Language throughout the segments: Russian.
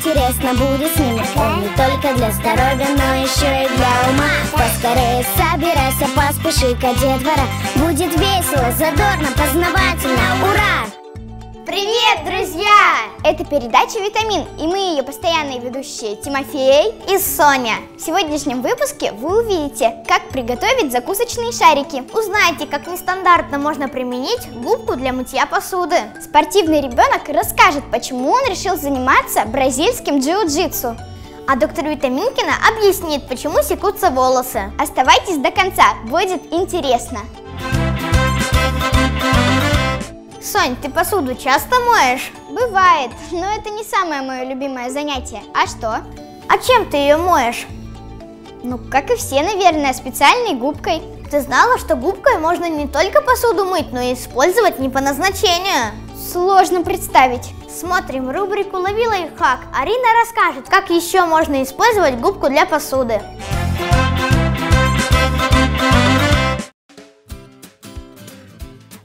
интересно будет с ними. Он не только для здоровья, но еще и для ума. Поскорее собирайся, поспеши-ка, детвора Будет весело, задорно, познавательно, ура! Привет, друзья! Это передача «Витамин» и мы ее постоянные ведущие Тимофей и Соня. В сегодняшнем выпуске вы увидите, как приготовить закусочные шарики. Узнаете, как нестандартно можно применить губку для мытья посуды. Спортивный ребенок расскажет, почему он решил заниматься бразильским джиу-джитсу. А доктор Витаминкина объяснит, почему секутся волосы. Оставайтесь до конца, будет интересно. Сонь, ты посуду часто моешь? Бывает, но это не самое мое любимое занятие. А что? А чем ты ее моешь? Ну, как и все, наверное, специальной губкой. Ты знала, что губкой можно не только посуду мыть, но и использовать не по назначению? Сложно представить. Смотрим рубрику «Лови лайфхак». Арина расскажет, как еще можно использовать губку для посуды.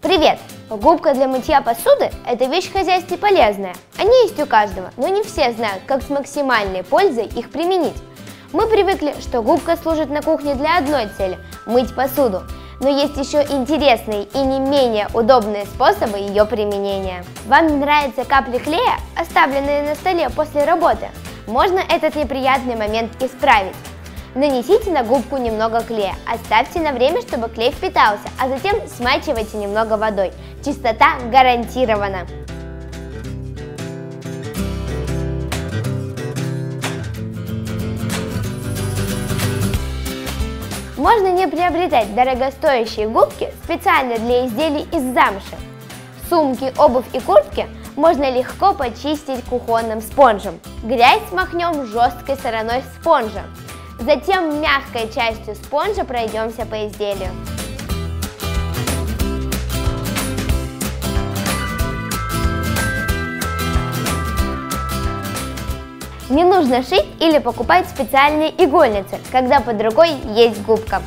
Привет! Губка для мытья посуды – это вещь в хозяйстве полезная. Они есть у каждого, но не все знают, как с максимальной пользой их применить. Мы привыкли, что губка служит на кухне для одной цели – мыть посуду. Но есть еще интересные и не менее удобные способы ее применения. Вам не нравятся капли клея, оставленные на столе после работы? Можно этот неприятный момент исправить. Нанесите на губку немного клея, оставьте на время, чтобы клей впитался, а затем смачивайте немного водой. Чистота гарантирована. Можно не приобретать дорогостоящие губки специально для изделий из замши. Сумки, обувь и куртки можно легко почистить кухонным спонжем. Грязь смахнем жесткой стороной спонжа. Затем мягкой частью спонжа пройдемся по изделию. Не нужно шить или покупать специальные игольницы, когда под рукой есть губка.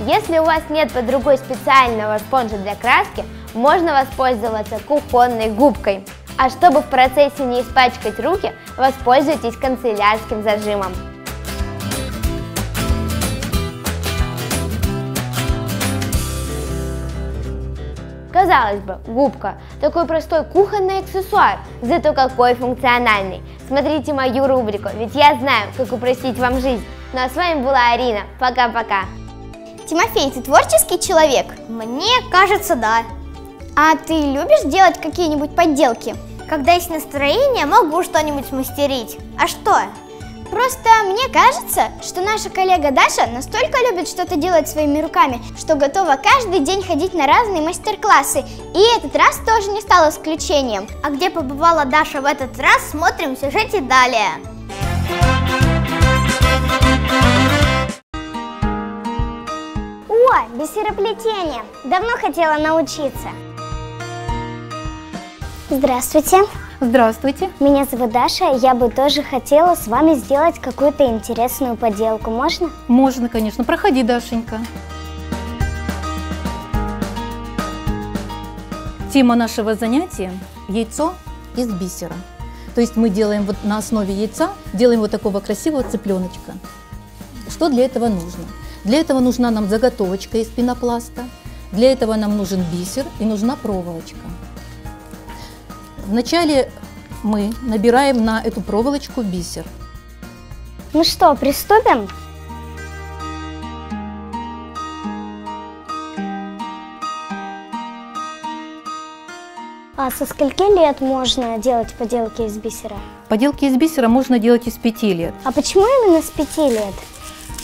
Если у вас нет под рукой специального спонжа для краски, можно воспользоваться кухонной губкой. А чтобы в процессе не испачкать руки, воспользуйтесь канцелярским зажимом. Казалось бы, губка – такой простой кухонный аксессуар, зато какой функциональный. Смотрите мою рубрику, ведь я знаю, как упростить вам жизнь. Ну а с вами была Арина. Пока-пока. Тимофей, ты творческий человек? Мне кажется, да. А ты любишь делать какие-нибудь подделки? Когда есть настроение, могу что-нибудь смастерить. А что? Просто мне кажется, что наша коллега Даша настолько любит что-то делать своими руками, что готова каждый день ходить на разные мастер-классы. И этот раз тоже не стал исключением. А где побывала Даша в этот раз, смотрим в сюжете далее. О, бисероплетение! Давно хотела научиться. Здравствуйте. Здравствуйте. Меня зовут Даша. Я бы тоже хотела с вами сделать какую-то интересную поделку. Можно? Можно, конечно. Проходи, Дашенька. Тема нашего занятия – яйцо из бисера. То есть мы делаем вот на основе яйца, делаем вот такого красивого цыпленочка. Что для этого нужно? Для этого нужна нам заготовочка из пенопласта, для этого нам нужен бисер и нужна проволочка. Вначале мы набираем на эту проволочку бисер. Ну что, приступим? А со скольки лет можно делать поделки из бисера? Поделки из бисера можно делать из пяти лет. А почему именно с пяти лет?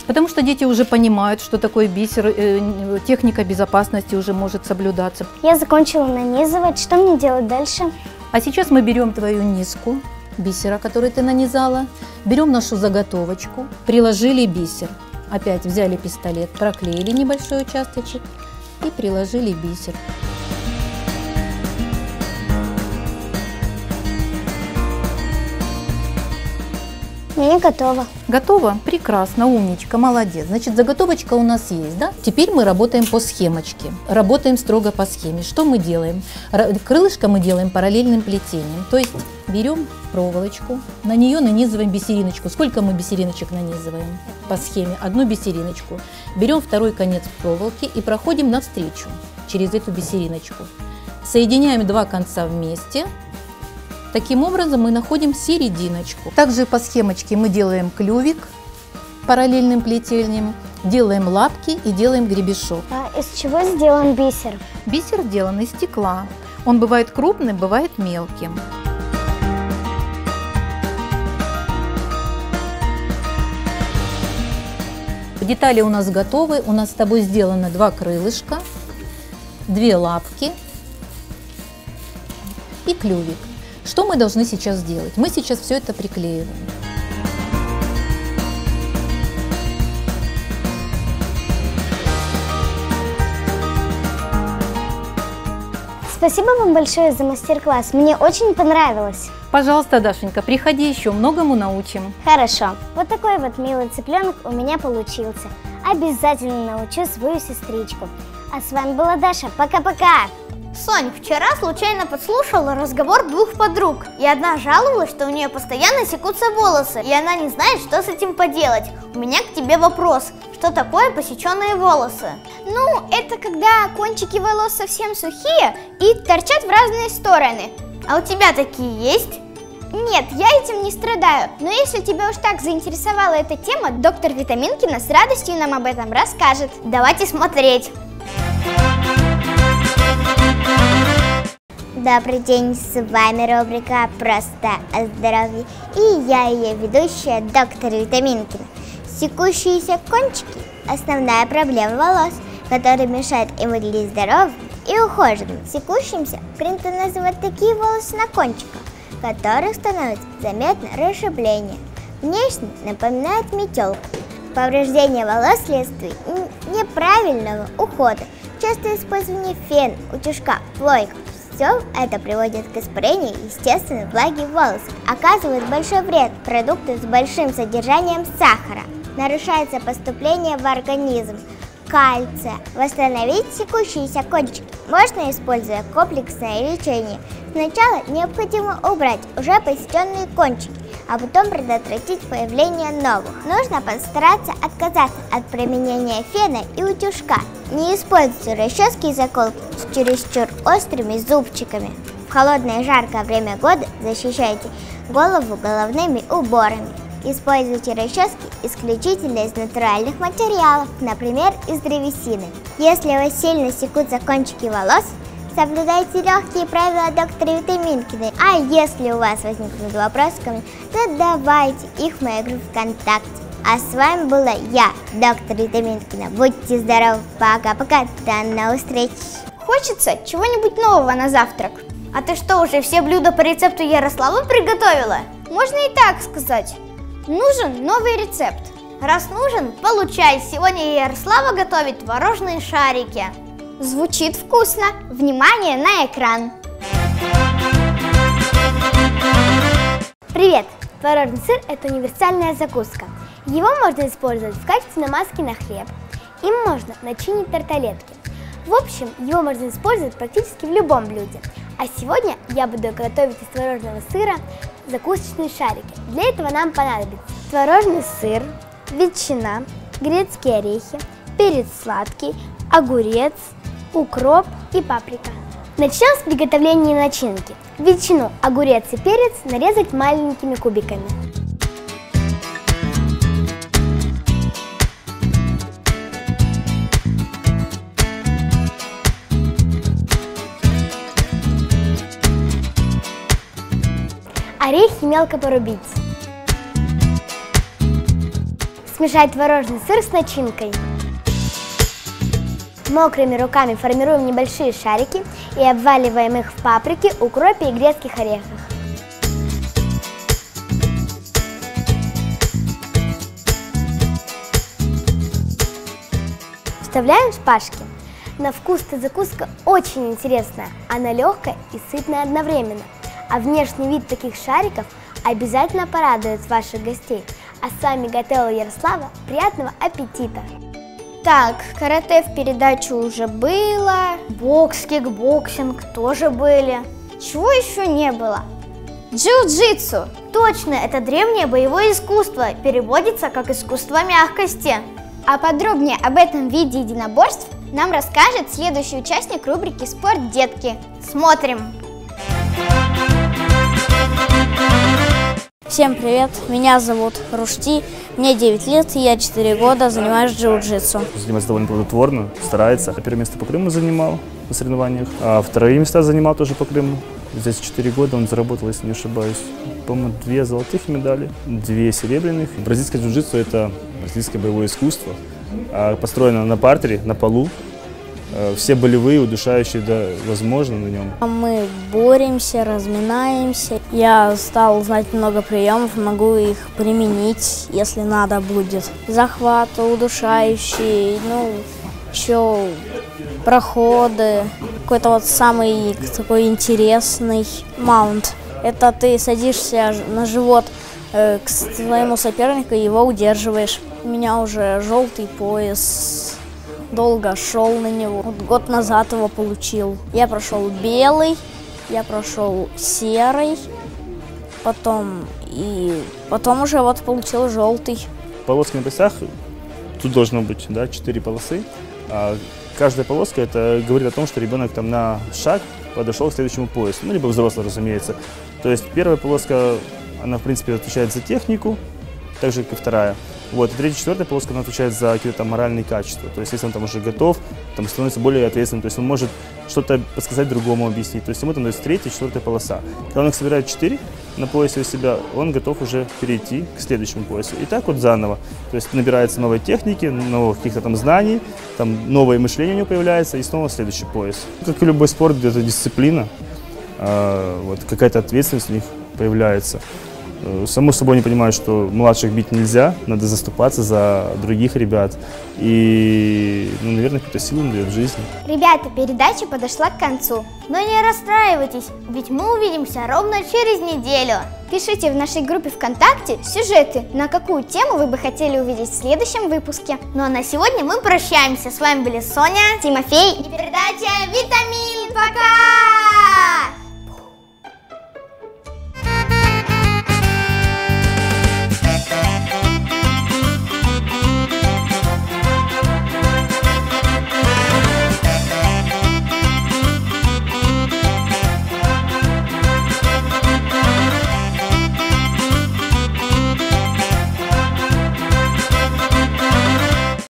Потому что дети уже понимают, что такое бисер, э, техника безопасности уже может соблюдаться. Я закончила нанизывать. Что мне делать дальше? А сейчас мы берем твою низку бисера, который ты нанизала, берем нашу заготовочку, приложили бисер. Опять взяли пистолет, проклеили небольшой участочек и приложили бисер. Меня готово. Готово? Прекрасно, умничка, молодец. Значит, заготовочка у нас есть, да? Теперь мы работаем по схемочке. Работаем строго по схеме. Что мы делаем? Крылышко мы делаем параллельным плетением. То есть берем проволочку, на нее нанизываем бисериночку. Сколько мы бисериночек нанизываем по схеме? Одну бисериночку. Берем второй конец проволоки и проходим навстречу через эту бисериночку. Соединяем два конца вместе. Таким образом мы находим серединочку. Также по схемочке мы делаем клювик параллельным плетением, делаем лапки и делаем гребешок. А из чего сделан бисер? Бисер сделан из стекла. Он бывает крупным, бывает мелким. Детали у нас готовы. У нас с тобой сделано два крылышка, две лапки и клювик. Что мы должны сейчас сделать? Мы сейчас все это приклеиваем. Спасибо вам большое за мастер-класс. Мне очень понравилось. Пожалуйста, Дашенька, приходи еще, многому научим. Хорошо. Вот такой вот милый цыпленок у меня получился. Обязательно научу свою сестричку. А с вами была Даша. Пока-пока. Сонь, вчера случайно подслушала разговор двух подруг, и одна жаловалась, что у нее постоянно секутся волосы, и она не знает, что с этим поделать. У меня к тебе вопрос, что такое посеченные волосы? Ну, это когда кончики волос совсем сухие и торчат в разные стороны. А у тебя такие есть? Нет, я этим не страдаю, но если тебя уж так заинтересовала эта тема, доктор Витаминкина с радостью нам об этом расскажет. Давайте смотреть. Добрый день, с вами рубрика «Просто о здоровье» и я ее ведущая, доктор Витаминкина. Секущиеся кончики – основная проблема волос, которая мешает им выглядеть здоровым и ухоженным. Секущимся принято называть такие волосы на кончиках, в которых становится заметно расшибление. Внешне напоминает метелку. Повреждение волос следствие неправильного ухода, частое использование фен, утюжка, плойка. Все это приводит к испарению естественной влаги в волосы, оказывает большой вред продукты с большим содержанием сахара, нарушается поступление в организм кальция. Восстановить секущиеся кончики можно, используя комплексное лечение. Сначала необходимо убрать уже посеченные кончики, а потом предотвратить появление новых. Нужно постараться отказаться от применения фена и утюжка. Не используйте расчески и заколки с чересчур острыми зубчиками. В холодное и жаркое время года защищайте голову головными уборами. Используйте расчески исключительно из натуральных материалов, например, из древесины. Если у вас сильно секутся кончики волос, соблюдайте легкие правила доктора Витаминкиной. А если у вас возникнут вопросы ко мне, то давайте их в мою группу ВКонтакте. А с вами была я, доктор Витаминкина. Будьте здоровы, пока-пока, до новых встреч. Хочется чего-нибудь нового на завтрак. А ты что, уже все блюда по рецепту Ярослава приготовила? Можно и так сказать. Нужен новый рецепт. Раз нужен, получай. Сегодня Ярослава готовит творожные шарики. Звучит вкусно. Внимание на экран. Привет! Творожный сыр – это универсальная закуска. Его можно использовать в качестве намазки на хлеб. Им можно начинить тарталетки. В общем, его можно использовать практически в любом блюде. А сегодня я буду готовить из творожного сыра закусочные шарики. Для этого нам понадобится творожный сыр, ветчина, грецкие орехи, перец сладкий, огурец, укроп и паприка. Начнем с приготовления начинки. Ветчину, огурец и перец нарезать маленькими кубиками. Орехи мелко порубить. Смешать творожный сыр с начинкой. Мокрыми руками формируем небольшие шарики и обваливаем их в паприке, укропе и грецких орехах. Вставляем шпажки. На вкус эта закуска очень интересная. Она легкая и сытная одновременно. А внешний вид таких шариков обязательно порадует ваших гостей. А с вами готовила Ярослава. Приятного аппетита! Так, карате в передаче уже было. Бокс, кикбоксинг тоже были. Чего еще не было? Джиу-джитсу. Точно, это древнее боевое искусство, переводится как искусство мягкости. А подробнее об этом виде единоборств нам расскажет следующий участник рубрики «Спорт детки». Смотрим! Всем привет, меня зовут Рушти, мне 9 лет, я 4 года занимаюсь джиу-джитсу. Занимается довольно плодотворно, старается. Первое место по Крыму занимал на соревнованиях, а вторые места занимал тоже по Крыму. Здесь 4 года он заработал, если не ошибаюсь, по-моему, две золотых медали, две серебряных. Бразильское джиу-джитсу – это бразильское боевое искусство, а построено на партере, на полу, все болевые, удушающие, да, возможно на нем. Мы боремся, разминаемся. Я стал знать много приемов, могу их применить, если надо будет. Захват, удушающий, ну, еще проходы. Какой-то вот самый такой интересный маунт. Это ты садишься на живот э, к своему сопернику и его удерживаешь. У меня уже желтый пояс долго шел на него. Вот год назад его получил. Я прошел белый, я прошел серый, потом и потом уже вот получил желтый. Полоски на поясах, тут должно быть, да, четыре полосы. А каждая полоска это говорит о том, что ребенок там на шаг подошел к следующему поясу, ну либо взрослый, разумеется. То есть первая полоска, она в принципе отвечает за технику, так же, как и вторая. Вот, и третья, четвертая полоска, она отвечает за какие-то там моральные качества. То есть, если он там уже готов, там становится более ответственным, то есть он может что-то подсказать другому, объяснить. То есть ему там дается третья, четвертая полоса. Когда он их собирает четыре на поясе у себя, он готов уже перейти к следующему поясу. И так вот заново. То есть набирается новой техники, новых каких-то там знаний, там новое мышление у него появляется, и снова следующий пояс. Как и любой спорт, где-то дисциплина, э, вот какая-то ответственность у них появляется. Э, само собой не понимаю, что младших бить нельзя, надо заступаться за других ребят. И, ну, наверное, какую-то силу он дает в жизни. Ребята, передача подошла к концу. Но не расстраивайтесь, ведь мы увидимся ровно через неделю. Пишите в нашей группе ВКонтакте сюжеты, на какую тему вы бы хотели увидеть в следующем выпуске. Ну а на сегодня мы прощаемся. С вами были Соня, Тимофей и передача «Витамин». Пока!